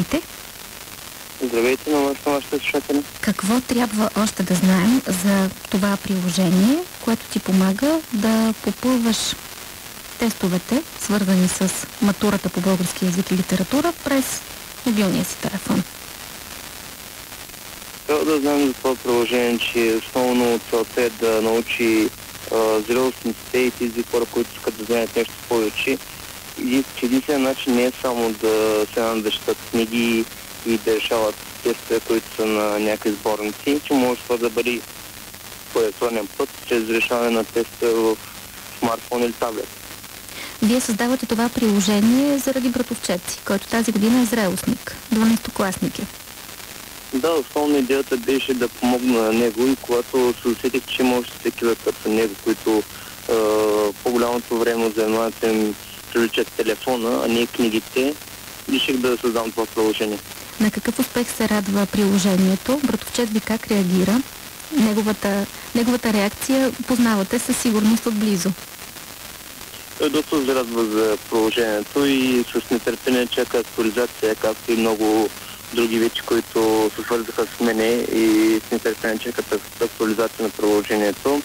Здравейте! Здравейте на вас, на вашите слушатели. Какво трябва още да знаем за това приложение, което ти помага да попълваш тестовете, свързани с матурата по български язик и литература, през мобилния си телефон? Трябва да знаем за това приложение, че основно целта е да научи зрелостните и тези хора, които искат да знаят нещо повече. Че единствен начин не е само да се надъщат книги и да решават тестове, които са на някакви сборници, че може това да бъде по електронен път, чрез решаване на тестове в смартфон или таблет. Вие създавате това приложение заради братовчет който тази година е зрелостник, 12-класник е. Да, основна идеята беше да помогна на него и когато се усетих, че има още такива като него, които е, по-голямото време от занимаването им привличат телефона, а не книгите, реших да създам това приложение. На какъв успех се радва приложението? Братовчет ви как реагира? Неговата, неговата реакция познавате със сигурност отблизо. Той доста се радва за приложението и с нетърпение чака актуализация, както и много други вече, които се свързаха с мене и с нетърпение чакат актуализация на приложението.